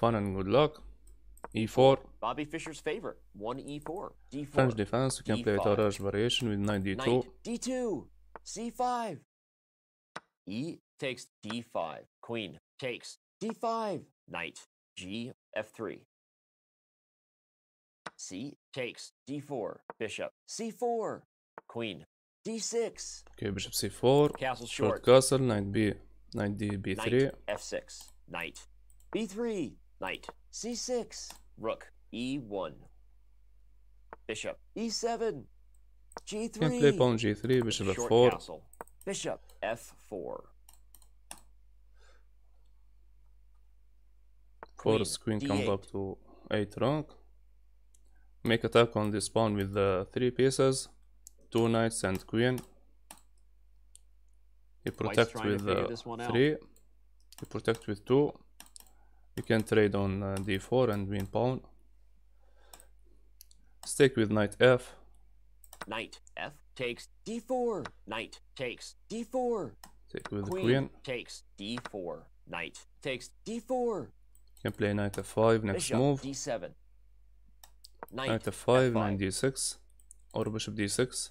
Fun and good luck. E4. Bobby Fischer's favorite. One E4. D4. French defense. You can play D5. Tarrasch variation with knight d2. Knight D2. C5. E takes D5. Queen takes D5. Knight G F3. C takes D4. Bishop C4. Queen D6. Okay, bishop c4. Castle Short short. castle. Knight b. Knight d b3. Knight F6. Knight B3. Knight C6. Rook E1. Bishop E7. G3. You can play pawn g3. Bishop Short f4. castle. Bishop F4. Force queen come D8. back to 8 rank. Make attack on this pawn with the 3 pieces. 2 knights and queen. You protect with uh, this out. 3. You protect with 2. You can trade on uh, d4 and win pawn. Stick with knight f. Knight F takes D4. Knight takes D4. Take with the Queen, queen. takes D4. Knight takes D4. You can play knight f5 next Bishop move. D7. Knight, Knight f5, F5. knight d6, or bishop d6.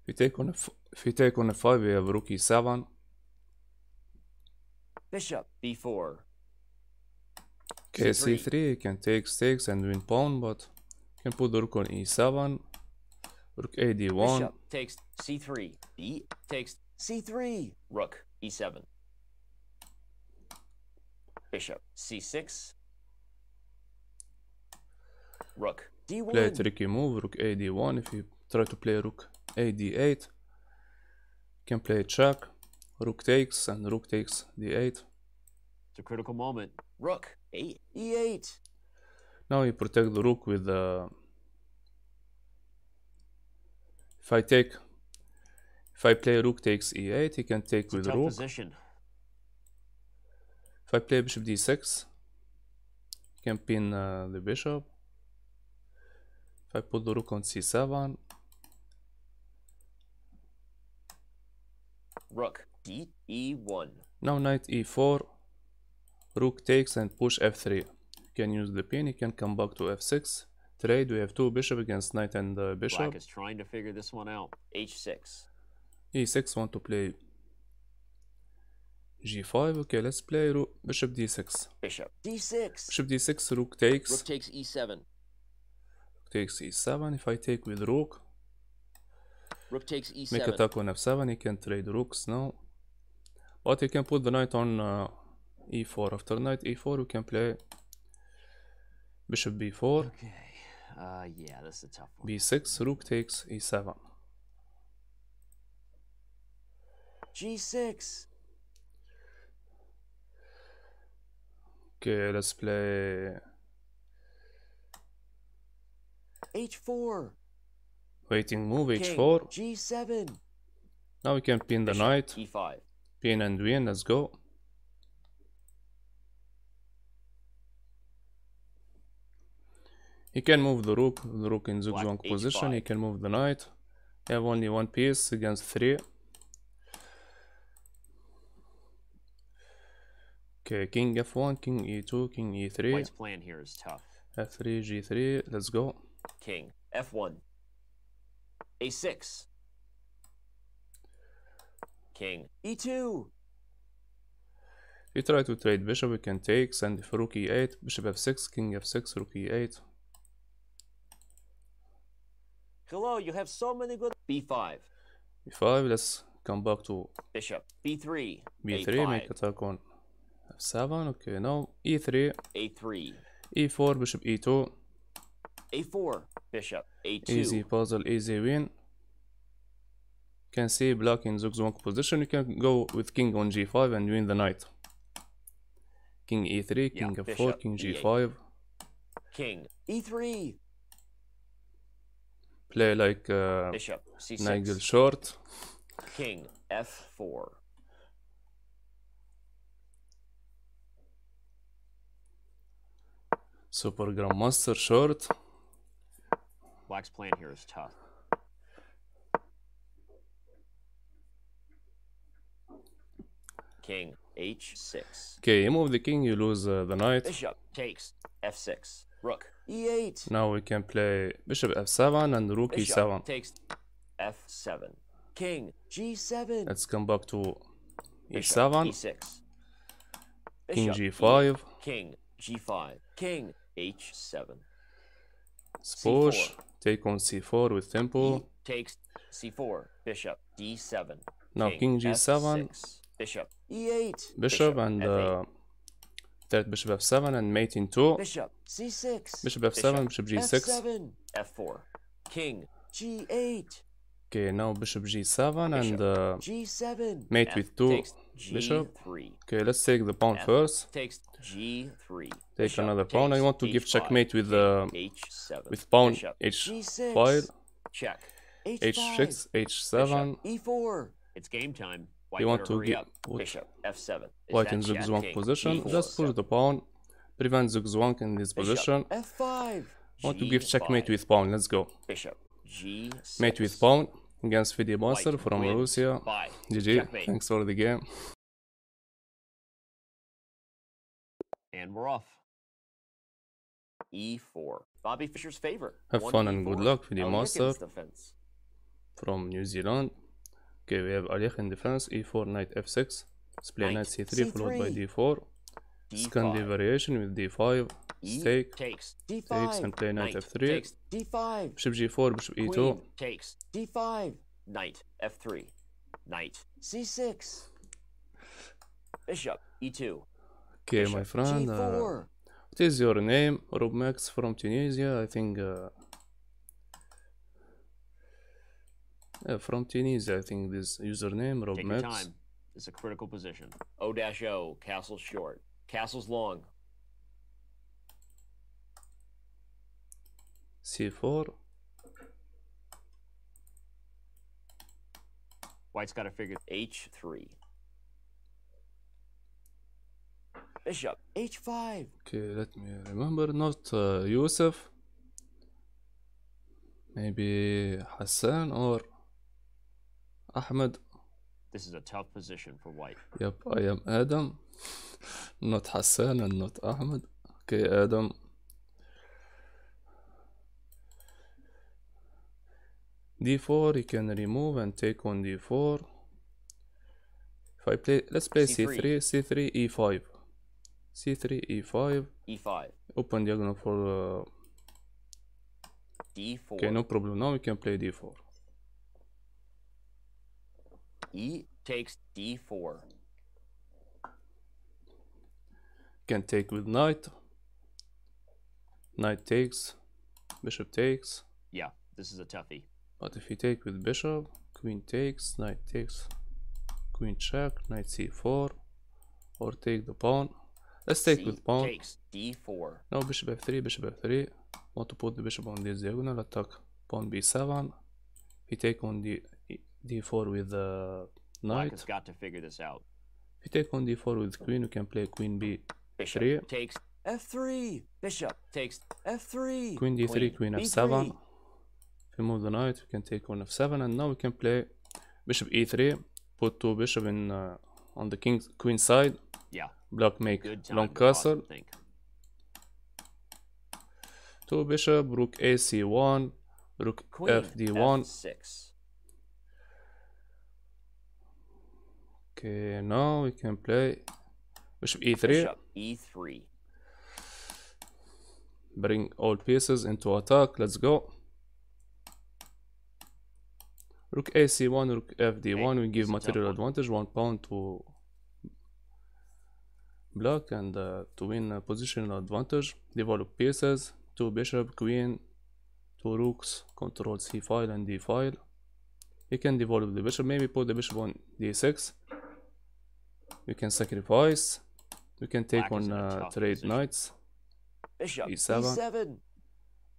If you take on f if you take on f5, we have rook e7. Bishop B4. Okay, C3. c3, you can take stakes and win pawn, but you can put the rook on e7, rook a d1, Bishop takes C3. B takes C3. Rook E7. Bishop C6. Rook D1. play a tricky move, rook a d1. If you try to play rook a d8, you can play check, rook takes, and rook takes d8. It's a critical moment. Rook eight E8. Now you protect the rook with the. If I take, if I play rook takes e8, he can take It's with tough rook. position. If I play bishop d6, he can pin uh, the bishop. If I put the rook on c7, Rook D E1. now knight e4, rook takes and push f3. You can use the pin, you can come back to f6. Trade, we have two bishop against knight and uh, bishop. Black is trying to figure this one out. H6. e6 want to play g5, okay, let's play rook, bishop d6. Bishop D6. Bishop d6, rook takes, Rook takes E E7. rook takes e7. If I take with rook, Rook takes e7. make E7. attack on f7 you can trade rooks now but you can put the knight on uh, e4 after knight e4 we can play bishop b4 Okay. Uh, yeah, this is a tough one. b6 rook takes E e7 G6. okay let's play H4. waiting move King, h4 G7. now we can pin the Bishop knight E5. pin and win let's go he can move the rook the rook in zugzwang position he can move the knight you have only one piece against three okay king f1 king e2 king e3 White's plan here is tough. f3 g3 let's go King F1. A6. King E E2. if you try to trade bishop we can take send if rook e8 bishop f6 king f6 rook e8 Hello, you have so many good. B5. B5, let's come back to Bishop B3. b3 A5. make attack on f7 okay now E e3 A3. e4 bishop e2 A4. Bishop A2. easy puzzle easy win can see black in zugzwang position you can go with king on g5 and win the knight king e3 Yeah, king f4 king g5 King E3. Play like uh, Bishop C6. Nigel Short King F4. super grandmaster short Black's plan here is tough. King h6. Okay, you move the king, you lose uh, the knight. Bishop takes f6. Rook e8. Now we can play bishop f7 and rook Bishop e7. takes f7. King g7. Let's come back to Bishop e7, e6. king Bishop, E- g5, King g5. King h7. push, take on c4 with E tempo. takes c4. Bishop d7. Now king g7, F6. Bishop e8. bishop and f8. uh, third bishop f7 and mate in 2. Bishop c6. Bishop f7, bishop g6. f7. f4. King g8. Okay, now bishop g7 and uh, g7. Mate F with two bishop. g3. okay, let's take the pawn F first. takes g3. Take Bishop another pawn. I want to give h5. checkmate with King uh, h7. with pawn Bishop h5, Check. h5. h6, h7. Bishop e4. It's game time. White You want to get put Bishop f7. Is white in zugzwang position. e4. Just push the pawn. Prevent zugzwang in this Bishop position. f5. want to give checkmate with pawn. Let's go. Bishop g6. Mate with pawn against Fidi Monster White from wins Russia. GG. checkmate. Thanks for the game. And we're off. E4. Bobby Fischer's favorite. Have fun and good luck, Fidi Al Monster defense. from New Zealand. Okay, we have Alekhine defense. E4, knight f6. Let's play knight Knight c3 followed by d4. Scandi D5. variation with d5. E Stake. takes D5. and play knight f3. Takes D5. Bishop g4, bishop e2. Queen takes D5. Knight F3. Knight C6. Bishop E2. Okay, Bishop my friend. Uh, G4. what is your name? Robmax from Tunisia. I think. Uh, yeah, from Tunisia. I think this username Take your time. It's a critical position. O dash O. Castle's short. Castle's long. c4. White's got to figure H3. Bishop H5. Okay, let me remember. Not uh, Yusuf. Maybe Hassan or Ahmed. This is a tough position for White. Yep, I am Adam. not Hassan and not Ahmed. Okay, Adam. D4, you can remove and take on D4. If I play, let's play C3. C3, C3, E5. C3, E5. E5. Open diagonal for. Uh, D4. okay, no problem. Now we can play D4. E takes D4. Can take with knight. Knight takes. Bishop takes. Yeah, this is a toughie. But if you take with bishop, queen takes, knight takes, queen check, knight c4, or take the pawn. Let's take C with pawn. takes D4. Now bishop f3, bishop f3. Want to put the bishop on this diagonal, attack pawn b7. He take on the d4 with the knight. Black knight. has got to figure this out. If you take on d4 with queen, you can play queen b, Bishop Three. takes F3. Bishop takes F3. queen d3, queen f7. If you move the knight, we can take on f7, and now we can play bishop e3. Put two bishop in uh, on the king queen side. Yeah, Black make time long castle. and think. Two bishop, rook ac1, rook Queen fd1. F6. Okay, now we can play bishop e3. Bishop E3. Bring all pieces into attack. Let's go. Rook ac1, rook fd1. Okay, we give it's a tough material advantage, one pawn to black and uh, to win a positional advantage. Develop pieces. Two bishop, queen, two rooks. Control c file and d file. You can develop the bishop. Maybe put the bishop on d6. We can sacrifice. We can take Black is on uh, trade position. knights. Bishop E7. E7.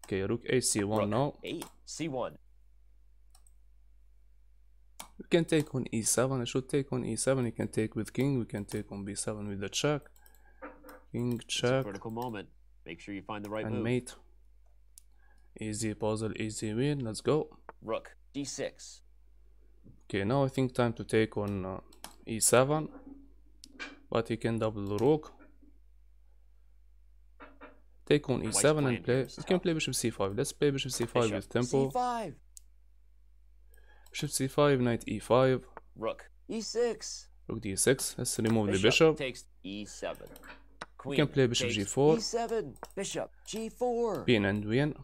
Okay, rook ac1 Rook now. 8. C1. We can take on e7. I should take on e7. You can take with king. We can take on b7 with the check. King check critical moment. Make sure you find the right and move. mate. Easy puzzle, easy win. Let's go. Rook D6. Okay, now I think time to take on uh, e7. But he can double rook. Take on e7 plan and play. We can play bishop c5. Let's play bishop c5 Bishop with tempo. C5. Bishop c5, knight e5, Rook E6. rook d6. Let's remove the Bishop bishop. takes E7. Queen can play bishop takes g4. E7. Bishop G4. Queen and win.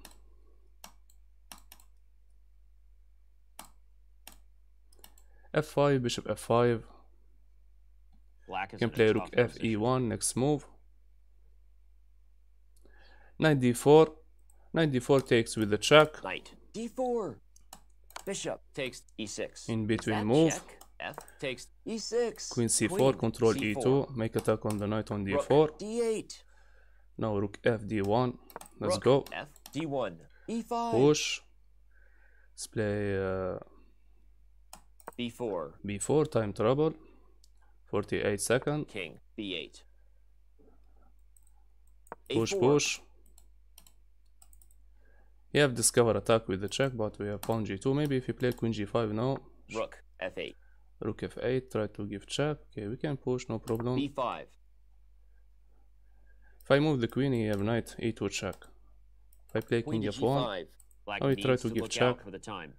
f5, bishop f5. Black is can play rook fe1 next move knight d4 knight d4 takes with the check Knight D4. Bishop takes E6. In between move. check? F takes E6. queen c4 Queen control C4. e2 make attack on the knight on d4 D8. now rook f d1 let's Rook go F D1. E5. push let's play uh, B4. b4 time trouble 48 seconds. King, b8. Push, A4. push. You have discovered attack with the check, but we have pawn g2. Maybe if you play queen g5 now. Rook, f8. Rook f8, try to give check. Okay, we can push, no problem. b5. If I move the queen, he have knight e2 check. If I play queen, queen f1, Black I will try to, to give check. For the time.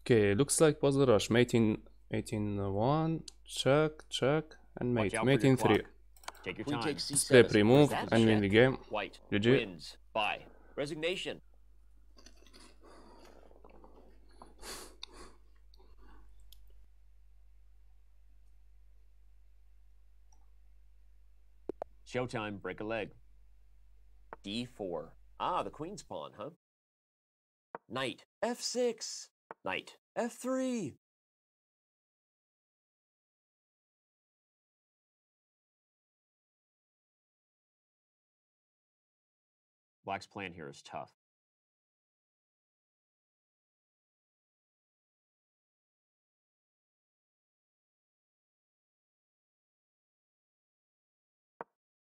Okay, looks like was the rush. Mate in 18 1, check, check, and mate. Mate in 3. Take your time. Step remove and win the game. White GG. Wins. Bye. Resignation. Showtime, break a leg. D4. Ah, the queen's pawn, huh? Knight. F6. Knight. F3. Black's plan here is tough.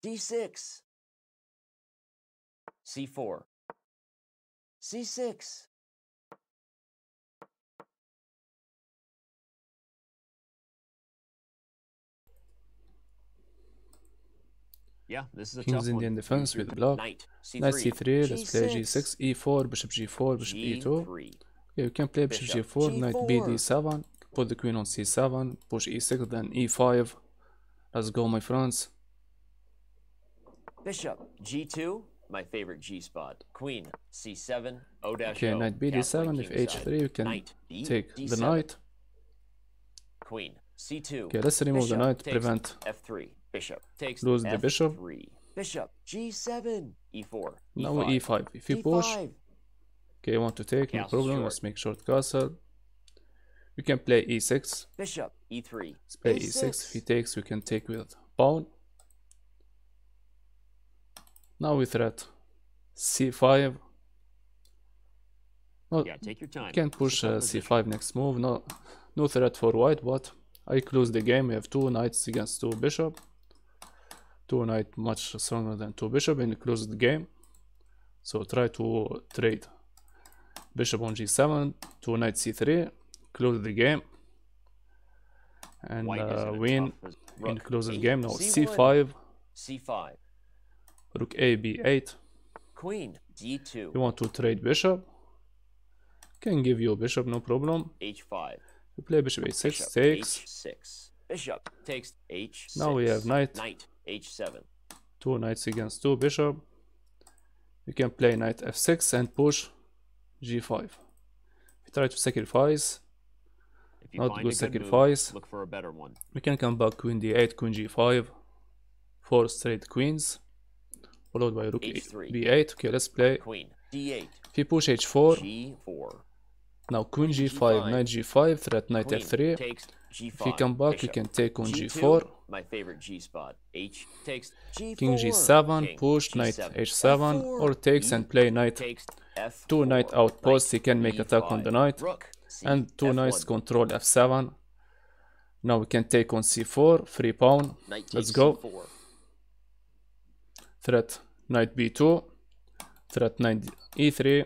D6. C4. C6. Yeah, this is a King's tough one. Indian defense with block. Knight C3. Knight c3, let's play g6, e4, bishop g4, bishop e2. G3. Okay, you can play bishop Bishop g4, knight b G4. d7, put the queen on c7, push e6, then e5. Let's go, my friends. Bishop G2, my favorite G spot. Queen C7, O dash Okay, O, knight b castling d7, if h3, you can Knight B, take the D7, knight. Queen C2. Okay, let's remove the knight, prevent F3. Bishop takes Lose the bishop. F3. Bishop G7, E4. now E5, e5. If you push, okay, you want to take, no Castle problem, short. let's make short castle. We can play e6, Bishop E3. let's play e6. If he takes, we can take with pawn. Now we threat c5. No, Yeah, take your time. can It's a push uh, c5 next move. No, no threat for white, but I close the game. We have two knights against two bishop. Two knight much stronger than two bishop, and close the game. So try to trade bishop on g7, two knight c3, close the game, and uh, win in the game. Now C1, c5, C5. rook a b8. Queen D2. You want to trade bishop? Can give you bishop, no problem. H5. You play bishop a6, Bishop takes. H6. Bishop takes H6. Now we have knight. Knight H7. two knights against two bishop you can play knight f6 and push g5 We try to sacrifice If you Not good good move, sacrifice. look for a better one. we can come back queen d8 queen g5 four straight queens followed by rook H3. b8 okay let's play Queen D8. if you push h4 G4. Now queen Queen g5 G5. knight g5 threat knight Queen f3 takes G5. if you come back you can take on G2, g4 My favorite G spot. H takes G4. king g7 King push knight G7. h7 or takes and play knight takes F4. two knight outposts, Knight he can make attack on the knight. And two F1. knights control f7 now we can take on c4 free pawn let's go. C4. threat knight b2 threat knight e3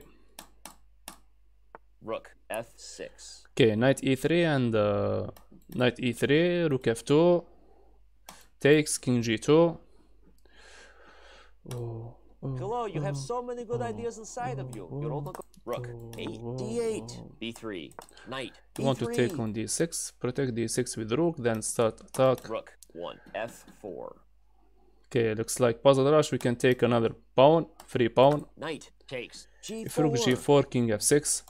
Rook F6. okay knight e3 and uh, knight e3 rook f2 takes king g2 oh, oh, Hello, you have oh, so many good ideas inside of you. You don't look. Rook, 8, d8, b3, knight, you want to take on d6 protect d6 with rook then start attack. Rook, 1, f4, okay looks like puzzle rush. We can take another pawn free pawn. Knight takes g4, if rook g4 king f6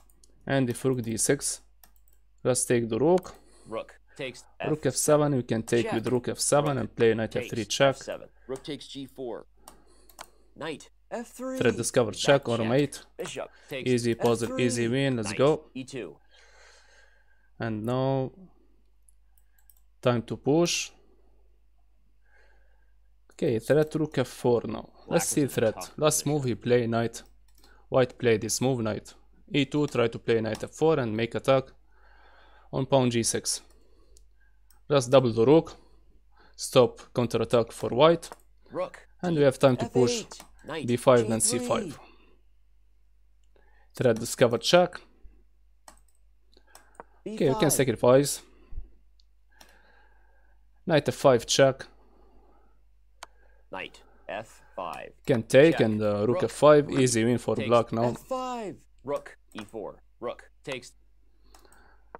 and if rook d6 let's take the rook. Rook takes f, rook f7 we can take Check. with rook f7 and play knight f3 check. f7, rook takes g4, knight, f3, threat discover Is check that or mate. Bishop takes Easy puzzle, f3, easy win, let's knight, go. e2, and now time to push. Okay threat rook f4 now. Let's see is in a threat tough last move he play knight. White play this move knight e2 try to play knight f4 and make attack on pawn g6 just double the rook stop counter attack for white rook, and we have time to push f8, knight, b5 then c5 threat discover check. Okay we can b5, sacrifice. Knight f5 check. Knight, f5, can take Check. and uh, rook Rook, f5 easy win for takes black now. f5, rook, e4, rook takes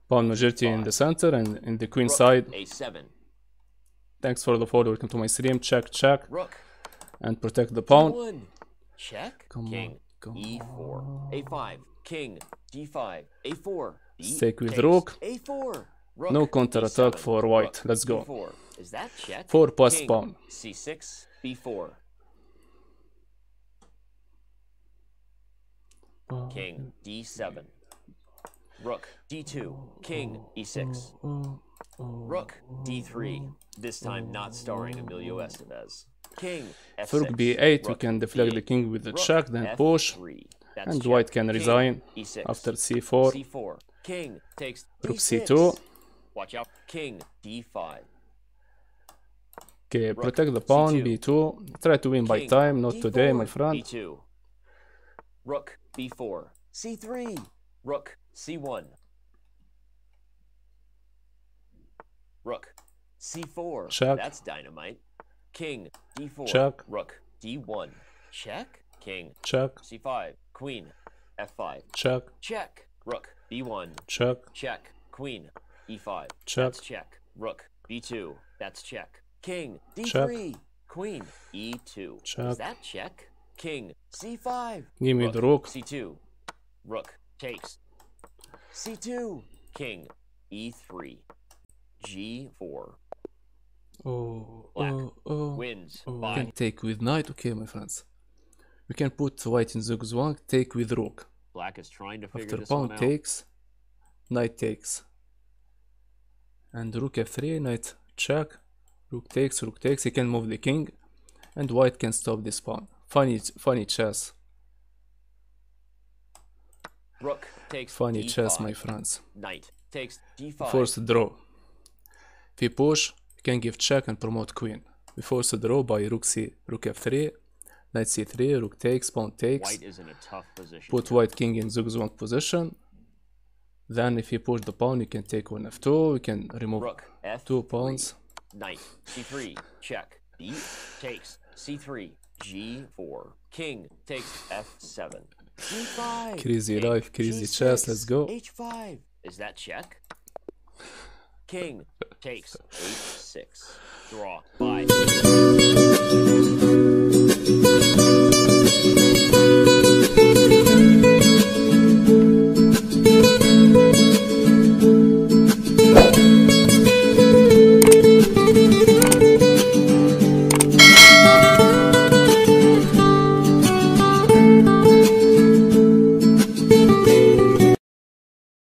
pawn majority in the center and in the queen rook, side. a7, thanks for the follow welcome to my stream. Check check. Rook, and protect the pawn. one, check, Come king, on, come e4, a5, king, d5, a4, b Take with rook. a4, rook, No counterattack d7, for white. rook, Let's go. d4. Is that check? Four plus king, pawn. c6, b4, king, d7, rook, d2, king, e6, rook, d3. This time not starring Emilio Estevez. King, f6, rook b8 we can deflect the king with the check then push and white can resign E6. after c4 C4. King takes Rook D6. C2. Watch out. King D5. okay protect the pawn C2. b2 try to win by time not today my friend E2. Rook B4. C3. Rook C1. Rook C4. Check. That's dynamite. King D4. Check. Rook D1. Check. King check C5. Queen F5. check Check. Rook B1. check Check. Queen. E5. Check. That's check. Rook. B2. That's check. King. D3. Queen. E2. Check. Is that check? King. C5. give me the rook C2. Rook. Takes. C2. King. E3. G4. oh Black. oh oh Wins Oh, we by can take with knight, okay, my friends. We can put white in zugzwang, take with rook. Black is trying to figure After this pawn one out. takes, knight takes. And rook f3, knight check, rook takes, rook takes, he can move the king, and white can stop this pawn. Funny, funny chess, Rook takes funny D5. chess, my friends. Knight takes D5. Force draw. If we push, we can give check and promote queen. We force a draw by rook c, rook f3, knight c3, rook takes, pawn takes. White is in a tough position. put here. white king in zugzwang position. Then if you push the pawn, you can take one f2, we can remove Rook F two pawns. Knight C3 check. B takes C3 G4. King takes F7. G5. Crazy King, life, crazy G6, chess, let's go. H5. Is that check? King takes H6. Draw. Bye.